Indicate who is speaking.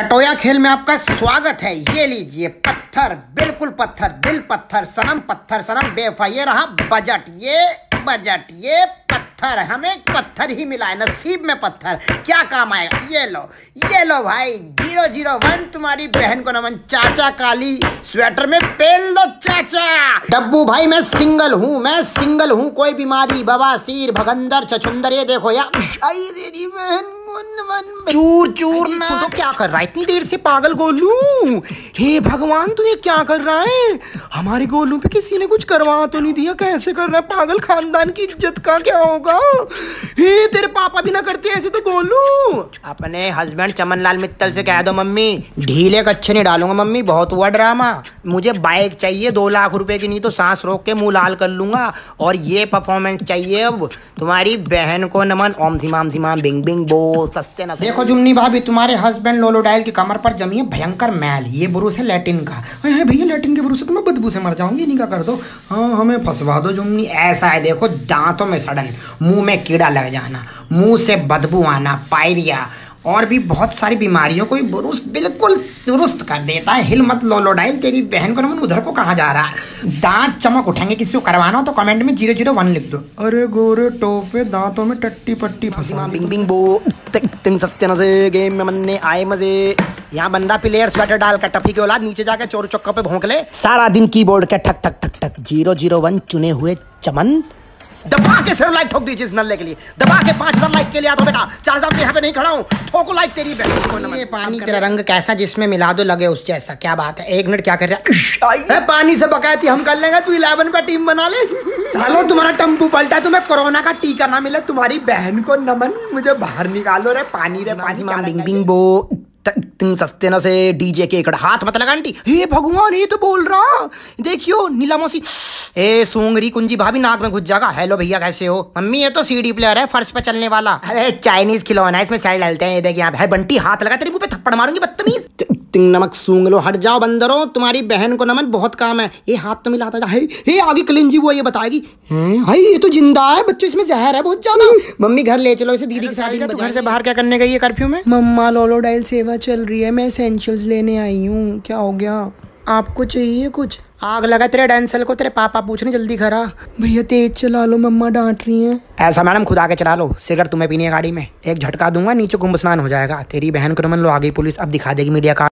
Speaker 1: टटोया खेल में आपका स्वागत है। ये लीजिए पत्थर, बिल्कुल पत्थर, दिल पत्थर, सनम पत्थर, सनम बेफा ये रहा बजट, ये बजट, ये पत्थर, हमें पत्थर ही मिला है, नसीब में पत्थर। क्या काम आएगा? ये लो ये लो भाई, ज़ीरो ज़ीरो, वन, तुम्हारी बहन को नमन। चाचा काली स्वेटर में पेल दो, चाचा। डब्बू भाई, मैं सिंगल हूँ, मैं सिंगल हूँ, कोई बीमारी, बवासीर, भगंदर, छछुंदर, ये देखो या आई चूर चूर ना। तो क्या कर रहा है? इतनी देर से पागल गोलू। हे भगवान तू ये क्या कर रहा है? हमारे गोलू पे किसी ने कुछ करवा तो नहीं दिया। कैसे कर रहा है? पागल खानदान की इज़्ज़त का क्या होगा? हे तेरे पापा भी ना करते ऐसे तो गोलू। अपने हस्बैंड चमन लाल मित्तल से कह दो मम्मी ढीले कच्छे नहीं डालूँगा मम्मी बहुत हुआ ड्रामा मुझे बाइक चाहिए दो लाख रुपए की नहीं तो सांस रोक के मुँह लाल कर लूँगा। और ये परफॉर्मेंस चाहिए अब। तुम्हारी बहन को नमन। ओम सीमाम सीमाम बिंग बिंग बो सस्ते ना देखो जुमनी भाभी तुम्हारे हस्बैंड लोलो डायल की कमर पर जमी है भयंकर मैल। ये बुरुस है लेटिन का। है भैया लैटिन के बुरुस है तो मैं बदबू से मर जाऊँगी नहीं क्या कर दो। हाँ हमें फंसवा दो जुमनी ऐसा है देखो दांतों में सड़न मुँह में कीड़ा लग जाना मुँह से बदबू आना पायरिया। और भी बहुत सारी बीमारियों को भी बुरुस बिल्कुल दुरुस्त कर देता है। हिल मत लो लोडाइल तेरी बहन को ना उधर को कहा जा रहा है? दांत चमक उठेंगे किसी को करवाना हो तो कमेंट में ज़ीरो ज़ीरो वन लिख दो। अरे गोरे टोपे दांतों में टट्टी पट्टी फंसा बिंग बिंग बो तिंग सस्ते नजे गेम में मनने आए मज़े। यहाँ बंदा प्लेयर स्वेटर डाल कर टपी के औलाद नीचे जाके चोर चौका पे भोंक ले। सारा दिन कीबोर्ड के ठक ठक ठक ठक ज़ीरो ज़ीरो वन चुने हुए चमन। दबा के सिर लाइक ठोक दीजिए इस नल्ले के लिए। दबा के पाँच हज़ार लाइक के लिए आता बेटा। चार हज़ार यहाँ पे नहीं खड़ा हूँ। ठोको लाइक तेरी बहन ये पानी तेरा रंग कैसा जिसमें मिला दो लगे उस जैसा क्या बात है? एक मिनट क्या कर रहा है? पानी से बकायती हम कर लेंगे तू इलेवन पे टीम बना ले। सालो तुम्हारा टम्पू पलटा तुम्हें कोरोना का टीका ना मिले तुम्हारी बहन को नमन मुझे बाहर निकालो रे पानी रे पानी बिंग बिंग बो। तिंग सस्ते न से डीजे के इकड़ हाथ मत लगा आंटी। हे भगवान, ये तो बोल रहा। देखियो, नीला मौसी। ए, सूंगरी कुंजी भाभी नाक में घुस जाएगा हेलो भैया, कैसे हो? मम्मी, ये तो सीडी प्लेयर है, फर्श पे चलने वाला। अरे, चाइनीज़ खिलौना है, इसमें सेल डालते हैं। ये देखिए यहाँ है बंटी, हाथ लगा, तेरे मुँह पे थप्पड़ मारूँगी, बदतमीज। तिंग नमक सूंग लो हट जाओ बंदरो तुम्हारी बहन को नमन बहुत काम है। ये हाथ तो मिलाता जा हे आगे कलिंजी वो ये बताएगी। भाई ये तो ज़िंदा है बच्चों इसमें जहर है बहुत ज़्यादा। मम्मी घर ले चलो इसे दीदी के साथ घर से बाहर क्या करने गई है कर्फ्यू में? मम्मा लोलो डाइल सेवा चल रही है मैं एसेंशियल्स लेने आई हूँ। क्या हो गया? आपको चाहिए कुछ? आग लगा तेरे डेंसल को तेरे पापा पूछ रहे जल्दी घर आ। भैया तेज चला लो मम्मा डांट रही हैं। ऐसा मैडम खुद आके चला लो सिगरेट तुम्हें पीनी है गाड़ी में। एक झटका दूँगा नीचे कुंभ स्नान हो जाएगा। तेरी बहन को मन लो आगे पुलिस अब दिखा देगी मीडिया का।